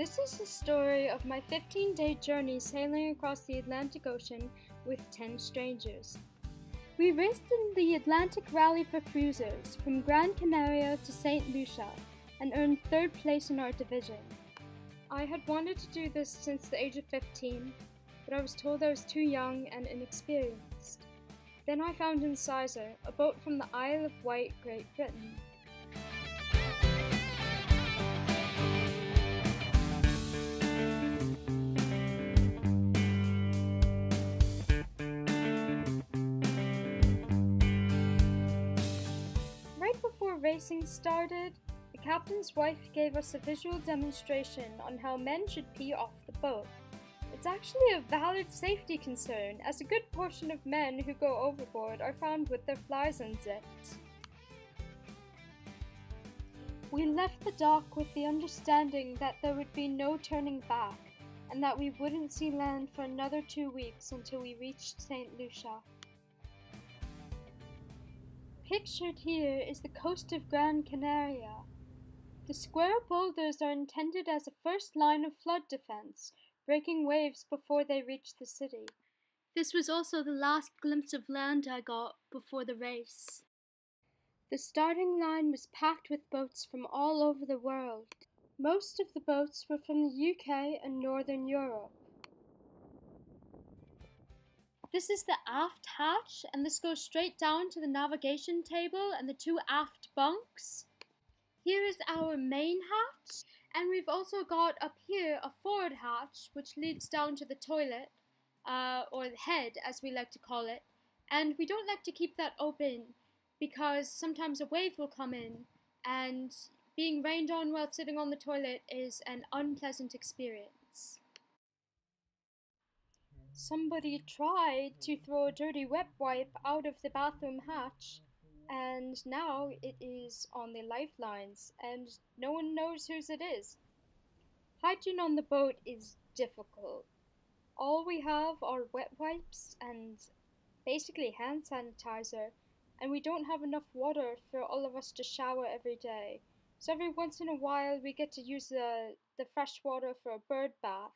This is the story of my 15 day journey sailing across the Atlantic Ocean with 10 strangers. We raced in the Atlantic Rally for Cruisers from Gran Canaria to St. Lucia and earned third place in our division. I had wanted to do this since the age of 15, but I was told I was too young and inexperienced. Then I found Incisor, a boat from the Isle of Wight, Great Britain. Racing started, the captain's wife gave us a visual demonstration on how men should pee off the boat. It's actually a valid safety concern, as a good portion of men who go overboard are found with their flies unzipped. We left the dock with the understanding that there would be no turning back, and that we wouldn't see land for another two weeks until we reached St. Lucia. Pictured here is the coast of Gran Canaria. The square boulders are intended as a first line of flood defense, breaking waves before they reach the city. This was also the last glimpse of land I got before the race. The starting line was packed with boats from all over the world. Most of the boats were from the UK and Northern Europe. This is the aft hatch, and this goes straight down to the navigation table and the two aft bunks. Here is our main hatch, and we've also got up here a forward hatch, which leads down to the toilet, uh, or the head, as we like to call it. And we don't like to keep that open because sometimes a wave will come in, and being rained on while sitting on the toilet is an unpleasant experience. Somebody tried to throw a dirty wet wipe out of the bathroom hatch, and now it is on the lifelines, and no one knows whose it is. Hygiene on the boat is difficult. All we have are wet wipes and basically hand sanitizer, and we don't have enough water for all of us to shower every day. So every once in a while we get to use the, the fresh water for a bird bath.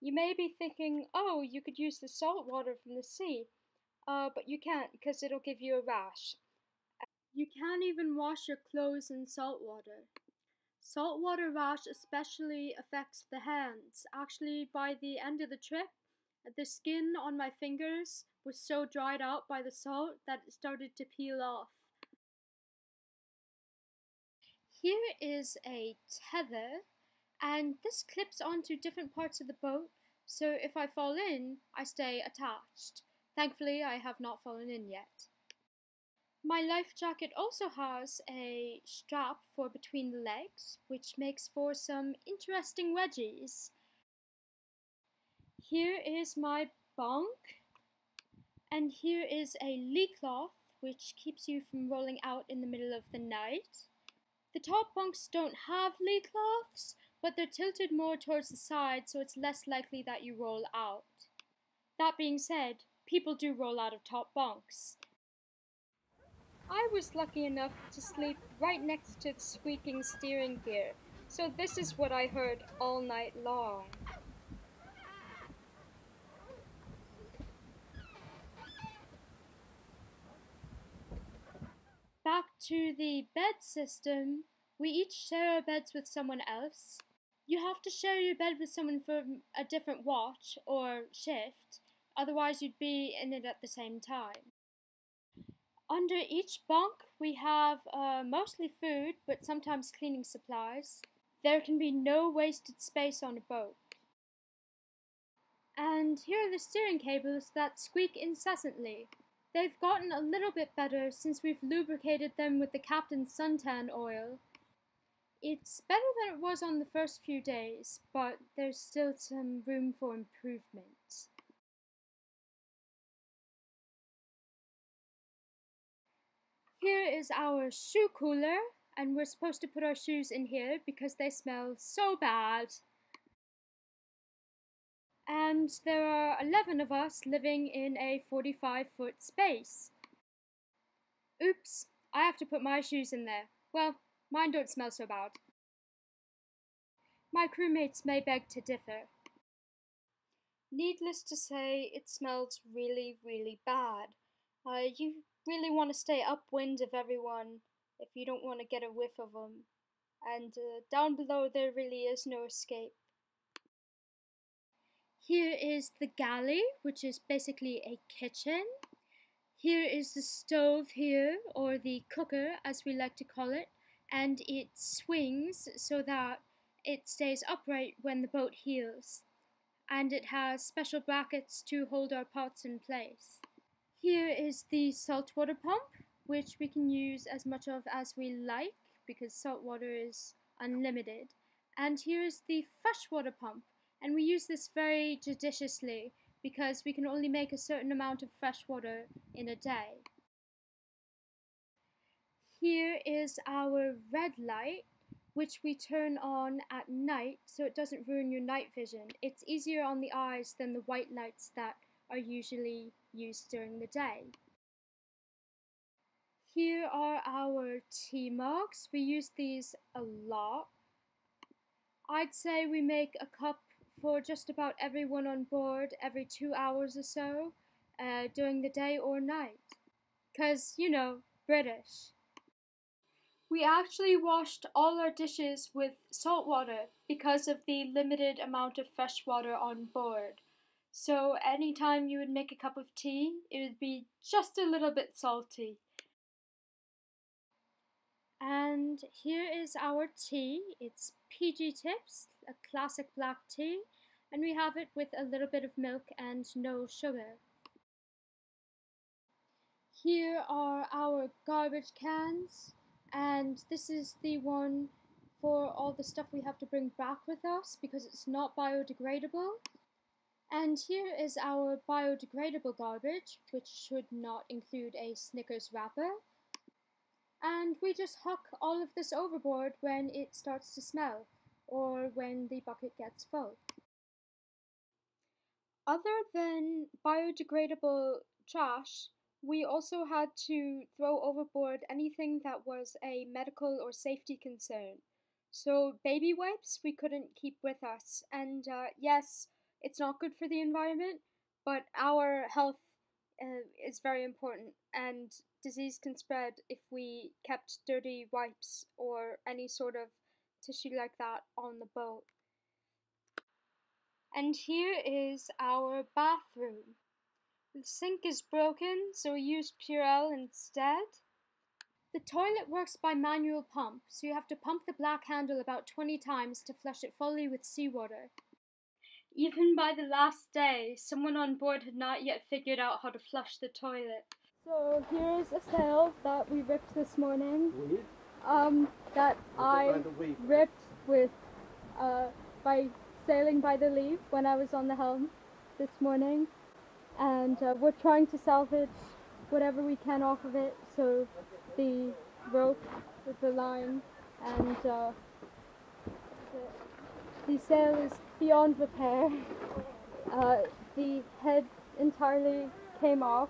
You may be thinking, oh, you could use the salt water from the sea, uh, but you can't because it'll give you a rash. You can't even wash your clothes in salt water. Saltwater rash especially affects the hands. Actually, by the end of the trip, the skin on my fingers was so dried out by the salt that it started to peel off. Here is a tether, and this clips onto different parts of the boat, so if I fall in, I stay attached. Thankfully, I have not fallen in yet. My life jacket also has a strap for between the legs, which makes for some interesting wedgies. Here is my bunk, and here is a lee cloth, which keeps you from rolling out in the middle of the night. The top bunks don't have lee cloths, but they're tilted more towards the side, so it's less likely that you roll out. That being said, people do roll out of top bunks. I was lucky enough to sleep right next to the squeaking steering gear, so this is what I heard all night long. Back to the bed system, we each share our beds with someone else. You have to share your bed with someone for a different watch or shift, otherwise, you'd be in it at the same time. Under each bunk, we have uh, mostly food, but sometimes cleaning supplies. There can be no wasted space on a boat. And here are the steering cables that squeak incessantly. They've gotten a little bit better since we've lubricated them with the captain's suntan oil. It's better than it was on the first few days, but there's still some room for improvement. Here is our shoe cooler, and we're supposed to put our shoes in here because they smell so bad. And there are 11 of us living in a 45 foot space. Oops, I have to put my shoes in there. Well, mine don't smell so bad. My crewmates may beg to differ. Needless to say, it smells really, really bad. Uh, you really want to stay upwind of everyone if you don't want to get a whiff of them. And uh, down below, there really is no escape. Here is the galley, which is basically a kitchen. Here is the stove here, or the cooker as we like to call it, and it swings so that it stays upright when the boat heels. And it has special brackets to hold our pots in place. Here is the saltwater pump, which we can use as much of as we like because salt water is unlimited. And here is the freshwater pump, and we use this very judiciously because we can only make a certain amount of fresh water in a day. Here is our red light, which we turn on at night so it doesn't ruin your night vision. It's easier on the eyes than the white lights that are usually used during the day. Here are our tea mugs. We use these a lot. I'd say we make a cup for just about everyone on board every two hours or so, uh, during the day or night. Because, you know, British. We actually washed all our dishes with salt water because of the limited amount of fresh water on board. So anytime you would make a cup of tea, it would be just a little bit salty. And here is our tea. It's PG Tips, a classic black tea, and we have it with a little bit of milk and no sugar. Here are our garbage cans, and this is the one for all the stuff we have to bring back with us because it's not biodegradable. And here is our biodegradable garbage, which should not include a Snickers wrapper. And we just huck all of this overboard when it starts to smell, or when the bucket gets full. Other than biodegradable trash, we also had to throw overboard anything that was a medical or safety concern. So, baby wipes we couldn't keep with us, and uh, yes, it's not good for the environment, but our health uh, is very important, and disease can spread if we kept dirty wipes or any sort of tissue like that on the boat. And here is our bathroom. The sink is broken, so we use Purell instead. The toilet works by manual pump, so you have to pump the black handle about 20 times to flush it fully with seawater. Even by the last day, someone on board had not yet figured out how to flush the toilet. So here's a sail that we ripped this morning. Um, that I ripped with, uh, by sailing by the leaf when I was on the helm this morning. And uh, we're trying to salvage whatever we can off of it. So the rope the line and uh, the, the sail is beyond repair. Uh, the head entirely came off.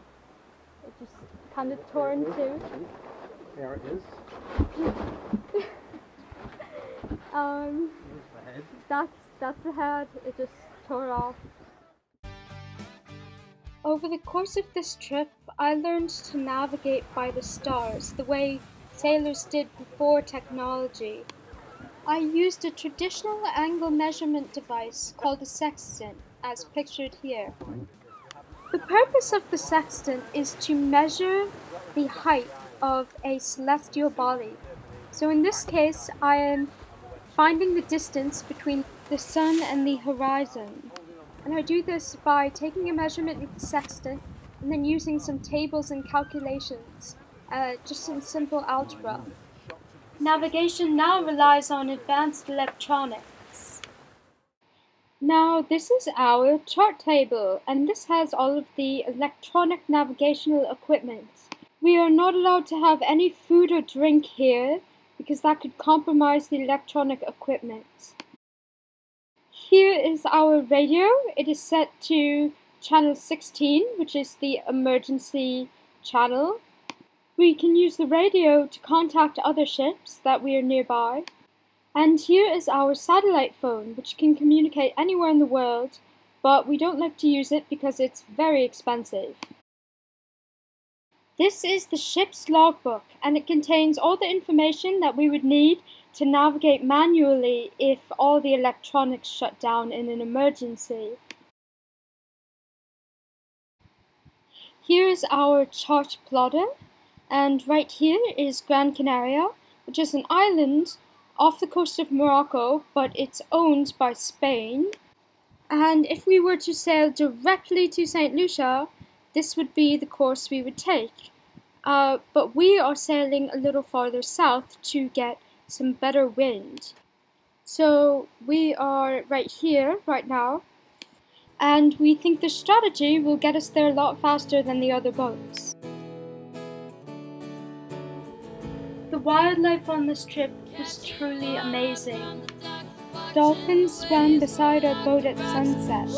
It just kind of tore in two. There it is. um, that's that's the head. It just tore off. Over the course of this trip, I learned to navigate by the stars the way sailors did before technology. I used a traditional angle measurement device called a sextant, as pictured here. The purpose of the sextant is to measure the height of a celestial body. So in this case, I am finding the distance between the sun and the horizon. And I do this by taking a measurement with the sextant and then using some tables and calculations, uh, just some simple algebra. Navigation now relies on advanced electronics. Now this is our chart table and this has all of the electronic navigational equipment. We are not allowed to have any food or drink here because that could compromise the electronic equipment. Here is our radio. It is set to channel 16 which is the emergency channel we can use the radio to contact other ships that we are nearby. And here is our satellite phone, which can communicate anywhere in the world, but we don't like to use it because it's very expensive. This is the ship's logbook, and it contains all the information that we would need to navigate manually if all the electronics shut down in an emergency. Here's our chart plotter, and right here is Gran Canaria, which is an island off the coast of Morocco, but it's owned by Spain. And if we were to sail directly to St. Lucia, this would be the course we would take. Uh, but we are sailing a little farther south to get some better wind. So we are right here, right now, and we think the strategy will get us there a lot faster than the other boats. The wildlife on this trip was truly amazing. Dolphins swam beside our boat at sunset.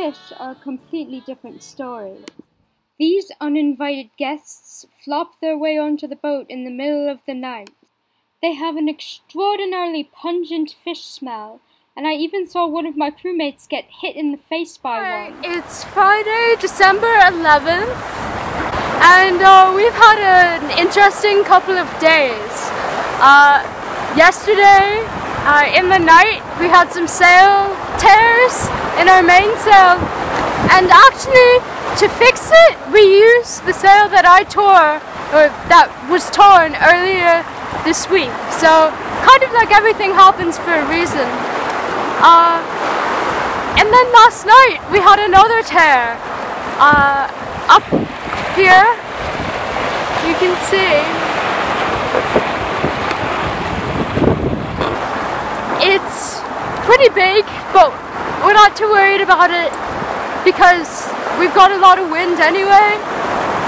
Fish are a completely different story. These uninvited guests flop their way onto the boat in the middle of the night. They have an extraordinarily pungent fish smell, and I even saw one of my crewmates get hit in the face by one. It's Friday, December 11th, and uh, we've had an interesting couple of days. Uh, yesterday, uh, in the night, we had some sail tears in our mainsail and actually to fix it we used the sail that I tore or that was torn earlier this week. So kind of like everything happens for a reason. Uh, and then last night we had another tear uh, up here. You can see. It's pretty big but we're not too worried about it because we've got a lot of wind anyway.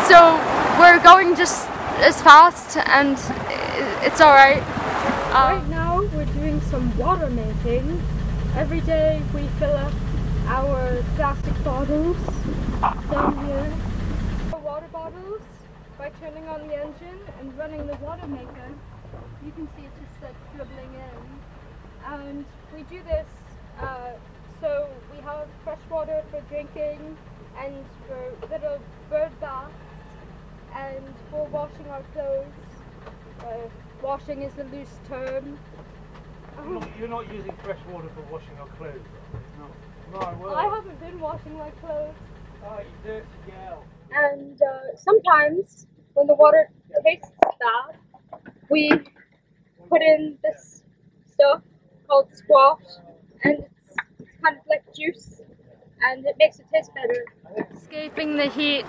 So we're going just as fast and it's alright. Um, right now we're doing some water making. Every day we fill up our plastic bottles down here. Water bottles by turning on the engine and running the water maker. You can see it just like dribbling in. And we do this uh, so we have fresh water for drinking and for little bird baths and for washing our clothes. Uh, washing is a loose term. You're not, you're not, using fresh water for washing our clothes, No. No, well. I haven't been washing my clothes. Oh, you dirty girl. And uh, sometimes, when the water tastes bad, we put in this stuff called squash, and kind of like juice and it makes it taste better. Escaping the heat.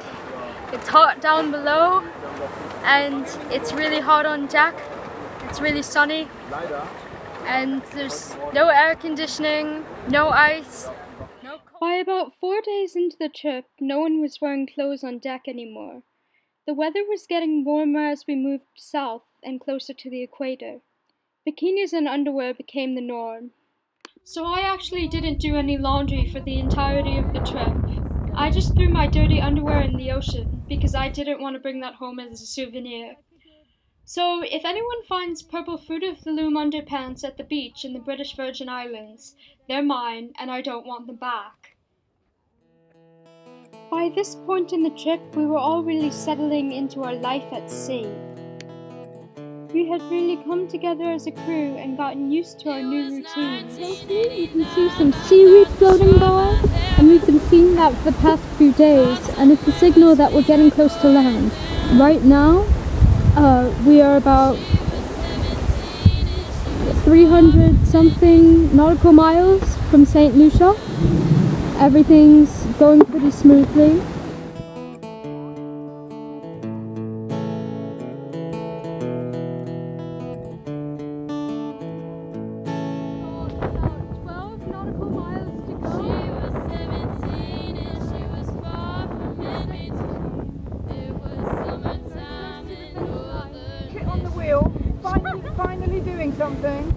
It's hot down below and it's really hot on deck. It's really sunny and there's no air conditioning, no ice. No By about four days into the trip, no one was wearing clothes on deck anymore. The weather was getting warmer as we moved south and closer to the equator. Bikinis and underwear became the norm. So I actually didn't do any laundry for the entirety of the trip. I just threw my dirty underwear in the ocean because I didn't want to bring that home as a souvenir. So if anyone finds purple Fruit of the Loom underpants at the beach in the British Virgin Islands, they're mine and I don't want them back. By this point in the trip, we were all really settling into our life at sea. We had really come together as a crew and gotten used to our new routine. Here you can see some seaweed floating by, and we've been seeing that for the past few days, and it's a signal that we're getting close to land. Right now, uh, we are about 300 something nautical miles from St. Lucia. Everything's going pretty smoothly. Saying